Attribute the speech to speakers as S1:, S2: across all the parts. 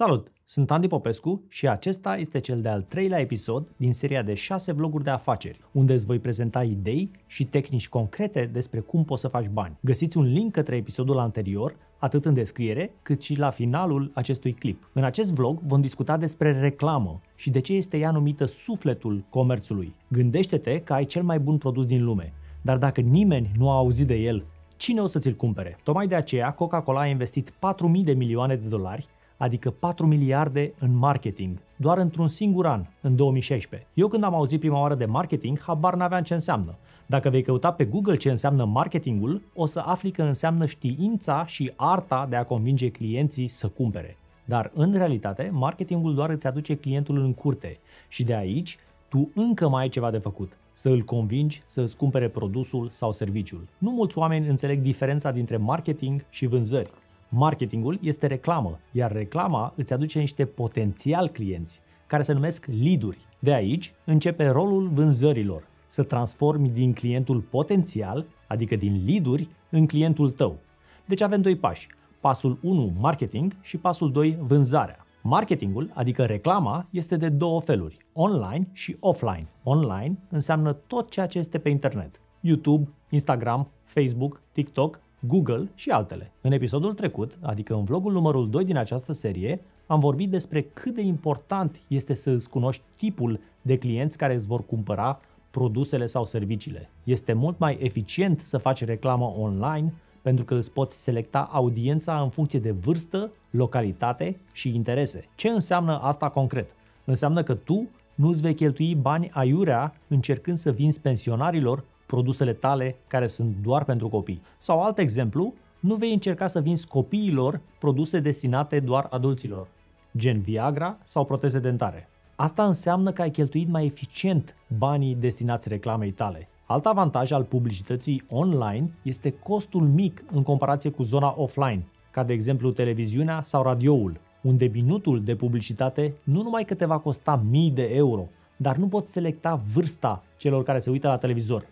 S1: Salut! Sunt Andy Popescu și acesta este cel de-al treilea episod din seria de 6 vloguri de afaceri, unde îți voi prezenta idei și tehnici concrete despre cum poți să faci bani. Găsiți un link către episodul anterior, atât în descriere, cât și la finalul acestui clip. În acest vlog vom discuta despre reclamă și de ce este ea numită sufletul comerțului. Gândește-te că ai cel mai bun produs din lume, dar dacă nimeni nu a auzit de el, cine o să ți-l cumpere? Tocmai de aceea Coca-Cola a investit 4.000 de milioane de dolari adică 4 miliarde în marketing, doar într-un singur an, în 2016. Eu când am auzit prima oară de marketing, habar n-aveam ce înseamnă. Dacă vei căuta pe Google ce înseamnă marketingul, o să afli că înseamnă știința și arta de a convinge clienții să cumpere. Dar în realitate, marketingul doar îți aduce clientul în curte și de aici tu încă mai ai ceva de făcut, să îl convingi să îți cumpere produsul sau serviciul. Nu mulți oameni înțeleg diferența dintre marketing și vânzări. Marketingul este reclamă, iar reclama îți aduce niște potențial clienți, care se numesc lead-uri. De aici începe rolul vânzărilor, să transformi din clientul potențial, adică din lead-uri, în clientul tău. Deci avem doi pași. Pasul 1, marketing și pasul 2, vânzarea. Marketingul, adică reclama, este de două feluri, online și offline. Online înseamnă tot ceea ce este pe internet. YouTube, Instagram, Facebook, TikTok Google și altele. În episodul trecut, adică în vlogul numărul 2 din această serie, am vorbit despre cât de important este să îți cunoști tipul de clienți care îți vor cumpăra produsele sau serviciile. Este mult mai eficient să faci reclamă online pentru că îți poți selecta audiența în funcție de vârstă, localitate și interese. Ce înseamnă asta concret? Înseamnă că tu nu îți vei cheltui bani aiurea încercând să vinzi pensionarilor produsele tale care sunt doar pentru copii. Sau alt exemplu, nu vei încerca să vinzi copiilor produse destinate doar adulților, gen Viagra sau proteze dentare. Asta înseamnă că ai cheltuit mai eficient banii destinați reclamei tale. Alt avantaj al publicității online este costul mic în comparație cu zona offline, ca de exemplu televiziunea sau radioul, unde minutul de publicitate nu numai că te va costa mii de euro, dar nu poți selecta vârsta celor care se uită la televizor.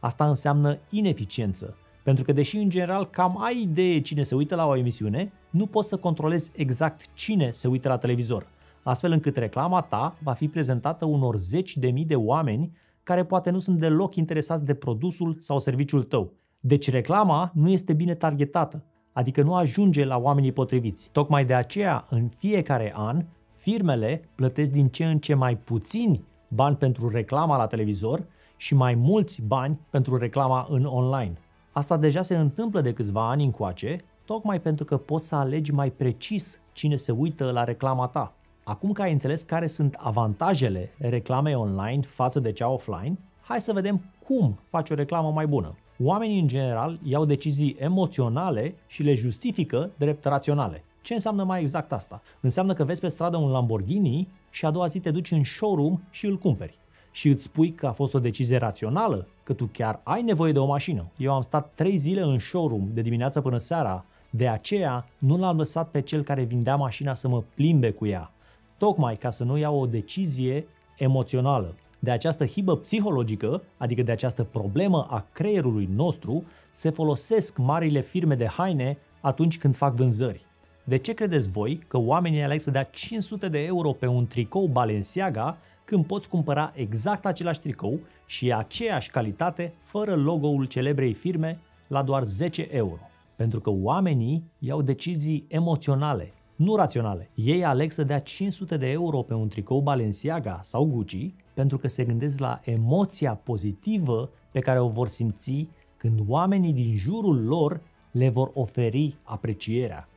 S1: Asta înseamnă ineficiență, pentru că deși în general cam ai idee cine se uită la o emisiune, nu poți să controlezi exact cine se uită la televizor, astfel încât reclama ta va fi prezentată unor zeci de mii de oameni care poate nu sunt deloc interesați de produsul sau serviciul tău. Deci reclama nu este bine targetată, adică nu ajunge la oamenii potriviți. Tocmai de aceea, în fiecare an, firmele plătesc din ce în ce mai puțini bani pentru reclama la televizor și mai mulți bani pentru reclama în online. Asta deja se întâmplă de câțiva ani încoace, tocmai pentru că poți să alegi mai precis cine se uită la reclama ta. Acum că ai înțeles care sunt avantajele reclamei online față de cea offline, hai să vedem cum faci o reclamă mai bună. Oamenii în general iau decizii emoționale și le justifică drept raționale. Ce înseamnă mai exact asta? Înseamnă că vezi pe stradă un Lamborghini și a doua zi te duci în showroom și îl cumperi și îți spui că a fost o decizie rațională, că tu chiar ai nevoie de o mașină. Eu am stat 3 zile în showroom de dimineață până seara, de aceea nu l-am lăsat pe cel care vindea mașina să mă plimbe cu ea, tocmai ca să nu iau o decizie emoțională. De această hibă psihologică, adică de această problemă a creierului nostru, se folosesc marile firme de haine atunci când fac vânzări. De ce credeți voi că oamenii aleg să dea 500 de euro pe un tricou Balenciaga când poți cumpăra exact același tricou și aceeași calitate fără logo-ul celebrei firme la doar 10 euro. Pentru că oamenii iau decizii emoționale, nu raționale. Ei aleg să dea 500 de euro pe un tricou Balenciaga sau Gucci pentru că se gândesc la emoția pozitivă pe care o vor simți când oamenii din jurul lor le vor oferi aprecierea.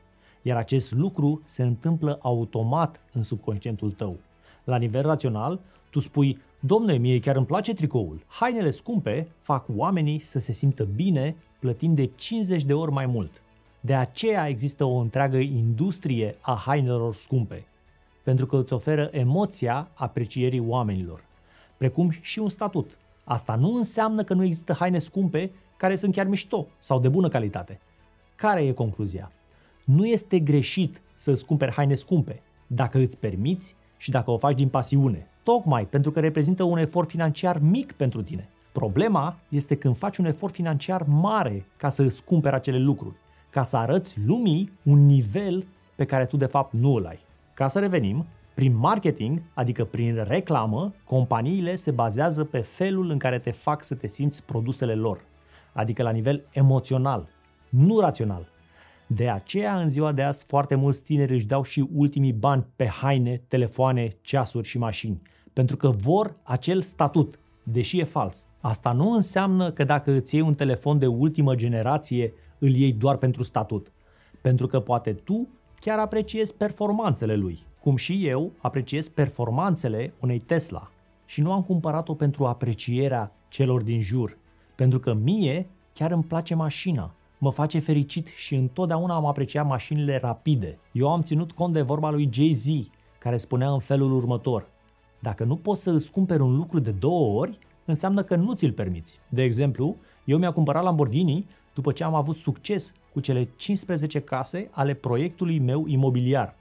S1: Iar acest lucru se întâmplă automat în subconștientul tău. La nivel rațional, tu spui, domne, mie chiar îmi place tricoul. Hainele scumpe fac oamenii să se simtă bine plătind de 50 de ori mai mult. De aceea există o întreagă industrie a hainelor scumpe, pentru că îți oferă emoția aprecierii oamenilor, precum și un statut. Asta nu înseamnă că nu există haine scumpe care sunt chiar mișto sau de bună calitate. Care e concluzia? Nu este greșit să îți cumperi haine scumpe, dacă îți permiți și dacă o faci din pasiune. Tocmai pentru că reprezintă un efort financiar mic pentru tine. Problema este când faci un efort financiar mare ca să îți cumperi acele lucruri, ca să arăți lumii un nivel pe care tu de fapt nu îl ai. Ca să revenim, prin marketing, adică prin reclamă, companiile se bazează pe felul în care te fac să te simți produsele lor, adică la nivel emoțional, nu rațional. De aceea, în ziua de azi, foarte mulți tineri își dau și ultimii bani pe haine, telefoane, ceasuri și mașini, pentru că vor acel statut, deși e fals. Asta nu înseamnă că dacă îți iei un telefon de ultimă generație, îl iei doar pentru statut, pentru că poate tu chiar apreciezi performanțele lui, cum și eu apreciez performanțele unei Tesla. Și nu am cumpărat-o pentru aprecierea celor din jur, pentru că mie chiar îmi place mașina, mă face fericit și întotdeauna am apreciat mașinile rapide. Eu am ținut cont de vorba lui Jay-Z, care spunea în felul următor, dacă nu poți să îți cumperi un lucru de două ori, înseamnă că nu ți-l permiți. De exemplu, eu mi-am cumpărat Lamborghini după ce am avut succes cu cele 15 case ale proiectului meu imobiliar.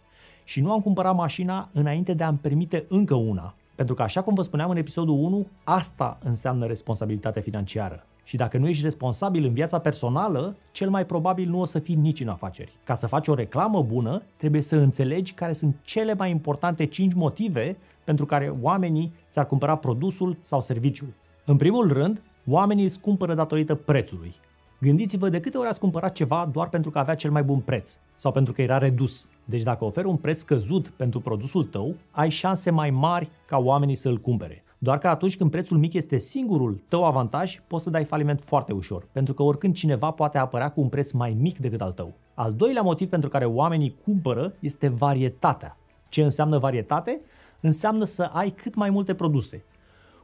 S1: Și nu am cumpărat mașina înainte de a-mi permite încă una. Pentru că, așa cum vă spuneam în episodul 1, asta înseamnă responsabilitate financiară. Și dacă nu ești responsabil în viața personală, cel mai probabil nu o să fii nici în afaceri. Ca să faci o reclamă bună, trebuie să înțelegi care sunt cele mai importante 5 motive pentru care oamenii ți-ar cumpăra produsul sau serviciul. În primul rând, oamenii îți cumpără datorită prețului. Gândiți-vă de câte ori ați cumpărat ceva doar pentru că avea cel mai bun preț sau pentru că era redus. Deci dacă oferi un preț scăzut pentru produsul tău, ai șanse mai mari ca oamenii să-l cumpere. Doar că atunci când prețul mic este singurul tău avantaj, poți să dai faliment foarte ușor, pentru că oricând cineva poate apărea cu un preț mai mic decât al tău. Al doilea motiv pentru care oamenii cumpără este varietatea. Ce înseamnă varietate? Înseamnă să ai cât mai multe produse.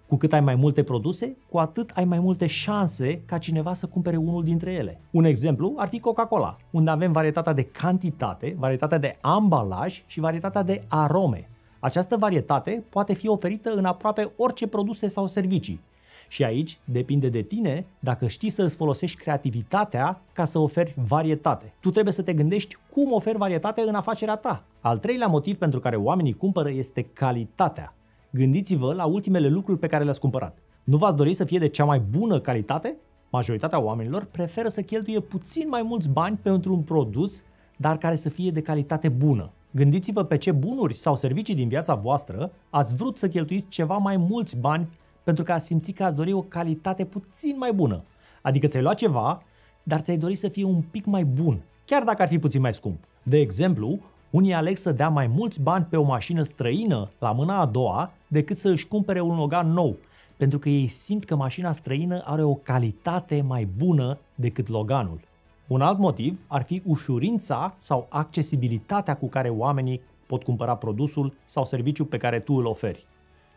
S1: Cu cât ai mai multe produse, cu atât ai mai multe șanse ca cineva să cumpere unul dintre ele. Un exemplu ar fi Coca-Cola, unde avem varietatea de cantitate, varietatea de ambalaj și varietatea de arome. Această varietate poate fi oferită în aproape orice produse sau servicii. Și aici depinde de tine dacă știi să îți folosești creativitatea ca să oferi varietate. Tu trebuie să te gândești cum oferi varietate în afacerea ta. Al treilea motiv pentru care oamenii cumpără este calitatea. Gândiți-vă la ultimele lucruri pe care le-ați cumpărat. Nu v-ați dori să fie de cea mai bună calitate? Majoritatea oamenilor preferă să cheltuie puțin mai mulți bani pentru un produs, dar care să fie de calitate bună. Gândiți-vă pe ce bunuri sau servicii din viața voastră ați vrut să cheltuiți ceva mai mulți bani pentru că ați simțit că ați dori o calitate puțin mai bună. Adică ți-ai luat ceva, dar ți-ai dori să fie un pic mai bun, chiar dacă ar fi puțin mai scump. De exemplu, unii aleg să dea mai mulți bani pe o mașină străină la mâna a doua decât să își cumpere un Logan nou, pentru că ei simt că mașina străină are o calitate mai bună decât Loganul. Un alt motiv ar fi ușurința sau accesibilitatea cu care oamenii pot cumpăra produsul sau serviciul pe care tu îl oferi.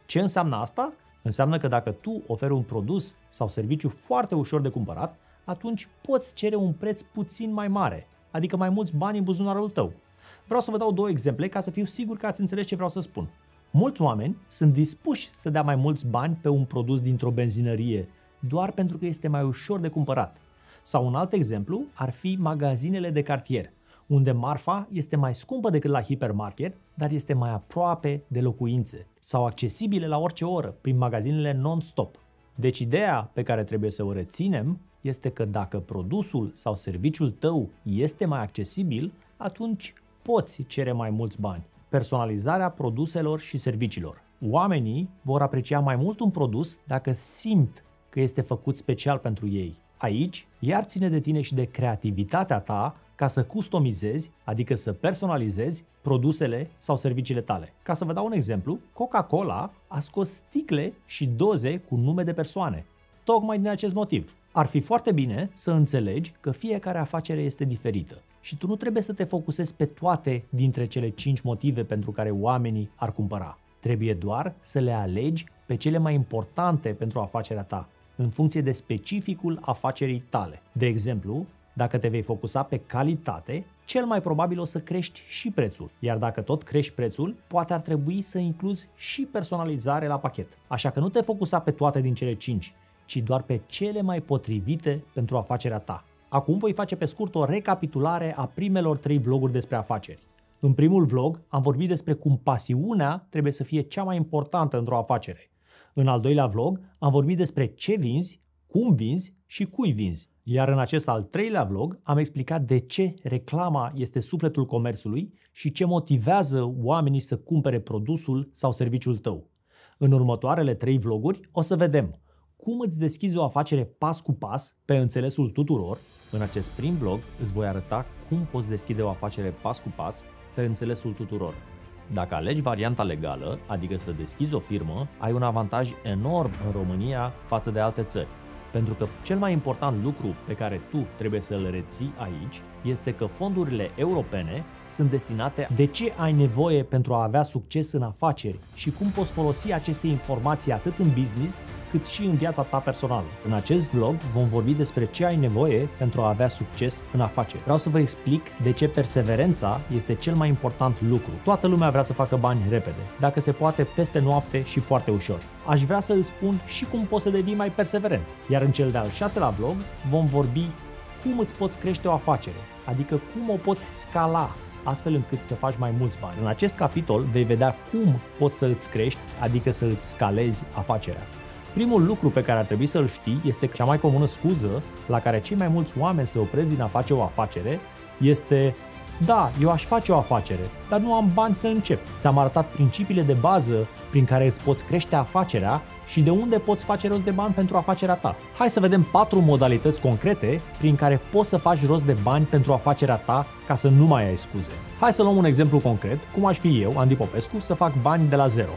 S1: Ce înseamnă asta? Înseamnă că dacă tu oferi un produs sau serviciu foarte ușor de cumpărat, atunci poți cere un preț puțin mai mare, adică mai mulți bani în buzunarul tău. Vreau să vă dau două exemple ca să fiu sigur că ați înțeles ce vreau să spun. Mulți oameni sunt dispuși să dea mai mulți bani pe un produs dintr-o benzinărie, doar pentru că este mai ușor de cumpărat. Sau un alt exemplu ar fi magazinele de cartier, unde marfa este mai scumpă decât la hipermarket, dar este mai aproape de locuințe sau accesibile la orice oră prin magazinele non-stop. Deci ideea pe care trebuie să o reținem este că dacă produsul sau serviciul tău este mai accesibil, atunci poți cere mai mulți bani. Personalizarea produselor și serviciilor. Oamenii vor aprecia mai mult un produs dacă simt că este făcut special pentru ei. Aici, iar ține de tine și de creativitatea ta ca să customizezi, adică să personalizezi produsele sau serviciile tale. Ca să vă dau un exemplu, Coca-Cola a scos sticle și doze cu nume de persoane, tocmai din acest motiv. Ar fi foarte bine să înțelegi că fiecare afacere este diferită și tu nu trebuie să te focusezi pe toate dintre cele 5 motive pentru care oamenii ar cumpăra. Trebuie doar să le alegi pe cele mai importante pentru afacerea ta, în funcție de specificul afacerii tale. De exemplu, dacă te vei focusa pe calitate, cel mai probabil o să crești și prețul. Iar dacă tot crești prețul, poate ar trebui să incluzi și personalizare la pachet. Așa că nu te focusa pe toate din cele 5, ci doar pe cele mai potrivite pentru afacerea ta. Acum voi face pe scurt o recapitulare a primelor trei vloguri despre afaceri. În primul vlog am vorbit despre cum pasiunea trebuie să fie cea mai importantă într-o afacere. În al doilea vlog am vorbit despre ce vinzi, cum vinzi și cui vinzi. Iar în acest al treilea vlog am explicat de ce reclama este sufletul comerțului și ce motivează oamenii să cumpere produsul sau serviciul tău. În următoarele trei vloguri o să vedem cum îți deschizi o afacere pas cu pas pe înțelesul tuturor. În acest prim vlog îți voi arăta cum poți deschide o afacere pas cu pas pe înțelesul tuturor. Dacă alegi varianta legală, adică să deschizi o firmă, ai un avantaj enorm în România față de alte țări. Pentru că cel mai important lucru pe care tu trebuie să-l reții aici este că fondurile europene sunt destinate de ce ai nevoie pentru a avea succes în afaceri și cum poți folosi aceste informații atât în business cât și în viața ta personală. În acest vlog vom vorbi despre ce ai nevoie pentru a avea succes în afaceri. Vreau să vă explic de ce perseverența este cel mai important lucru. Toată lumea vrea să facă bani repede, dacă se poate peste noapte și foarte ușor. Aș vrea să îți spun și cum poți să devii mai perseverent. Iar în cel de-al șaselea vlog vom vorbi cum îți poți crește o afacere, adică cum o poți scala astfel încât să faci mai mulți bani. În acest capitol vei vedea cum poți să îți crești, adică să îți scalezi afacerea. Primul lucru pe care ar trebui să-l știi este că cea mai comună scuză la care cei mai mulți oameni se opresc din a face o afacere este da, eu aș face o afacere, dar nu am bani să încep. Ți-am arătat principiile de bază prin care îți poți crește afacerea și de unde poți face rost de bani pentru afacerea ta. Hai să vedem patru modalități concrete prin care poți să faci rost de bani pentru afacerea ta ca să nu mai ai scuze. Hai să luăm un exemplu concret, cum aș fi eu, Andy Popescu, să fac bani de la zero.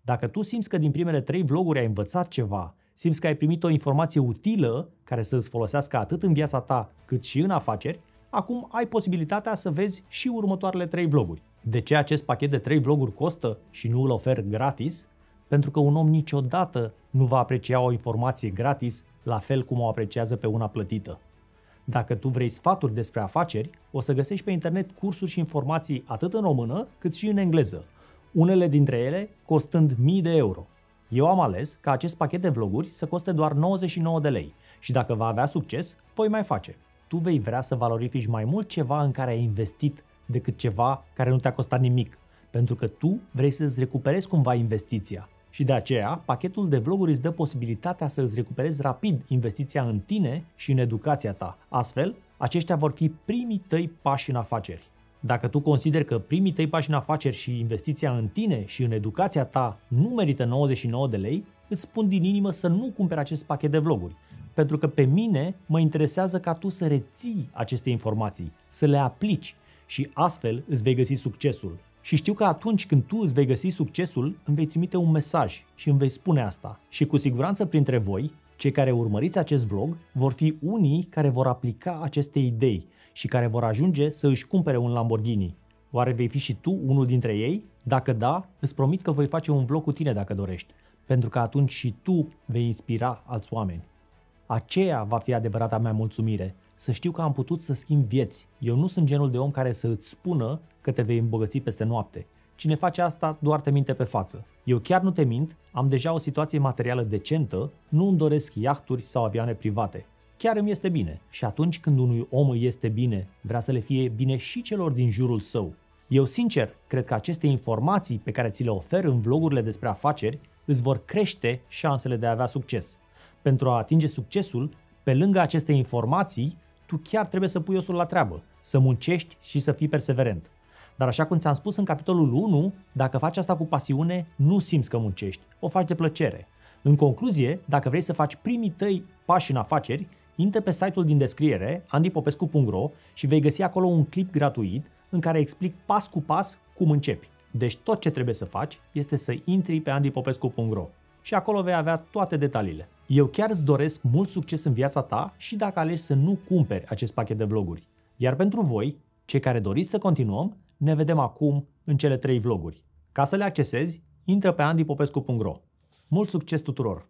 S1: Dacă tu simți că din primele trei vloguri ai învățat ceva simți că ai primit o informație utilă care să îți folosească atât în viața ta cât și în afaceri, acum ai posibilitatea să vezi și următoarele 3 vloguri. De ce acest pachet de 3 vloguri costă și nu îl ofer gratis? Pentru că un om niciodată nu va aprecia o informație gratis la fel cum o apreciază pe una plătită. Dacă tu vrei sfaturi despre afaceri, o să găsești pe internet cursuri și informații atât în română cât și în engleză, unele dintre ele costând mii de euro. Eu am ales ca acest pachet de vloguri să coste doar 99 de lei și dacă va avea succes, voi mai face. Tu vei vrea să valorifici mai mult ceva în care ai investit decât ceva care nu te-a costat nimic, pentru că tu vrei să îți recuperezi cumva investiția. Și de aceea, pachetul de vloguri îți dă posibilitatea să îți recuperezi rapid investiția în tine și în educația ta. Astfel, aceștia vor fi primii tăi pași în afaceri. Dacă tu consideri că primii tăi pași în afaceri și investiția în tine și în educația ta nu merită 99 de lei, îți spun din inimă să nu cumperi acest pachet de vloguri. Pentru că pe mine mă interesează ca tu să reții aceste informații, să le aplici și astfel îți vei găsi succesul. Și știu că atunci când tu îți vei găsi succesul, îmi vei trimite un mesaj și îmi vei spune asta. Și cu siguranță printre voi, cei care urmăriți acest vlog, vor fi unii care vor aplica aceste idei și care vor ajunge să își cumpere un Lamborghini. Oare vei fi și tu unul dintre ei? Dacă da, îți promit că voi face un vlog cu tine dacă dorești, pentru că atunci și tu vei inspira alți oameni. Aceea va fi adevărata mea mulțumire, să știu că am putut să schimb vieți. Eu nu sunt genul de om care să îți spună că te vei îmbogăți peste noapte. Cine face asta doar te minte pe față. Eu chiar nu te mint, am deja o situație materială decentă, nu îmi doresc iahturi sau avioane private chiar îmi este bine. Și atunci când unui om îi este bine, vrea să le fie bine și celor din jurul său. Eu sincer cred că aceste informații pe care ți le ofer în vlogurile despre afaceri îți vor crește șansele de a avea succes. Pentru a atinge succesul, pe lângă aceste informații, tu chiar trebuie să pui osul la treabă, să muncești și să fii perseverent. Dar așa cum ți-am spus în capitolul 1, dacă faci asta cu pasiune, nu simți că muncești, o faci de plăcere. În concluzie, dacă vrei să faci primii tăi pași în afaceri, Intră pe site-ul din descriere, andipopescu.ro și vei găsi acolo un clip gratuit în care explic pas cu pas cum începi. Deci tot ce trebuie să faci este să intri pe andipopescu.ro și acolo vei avea toate detaliile. Eu chiar îți doresc mult succes în viața ta și dacă alegi să nu cumperi acest pachet de vloguri. Iar pentru voi, cei care doriți să continuăm, ne vedem acum în cele trei vloguri. Ca să le accesezi, intră pe andipopescu.ro. Mult succes tuturor!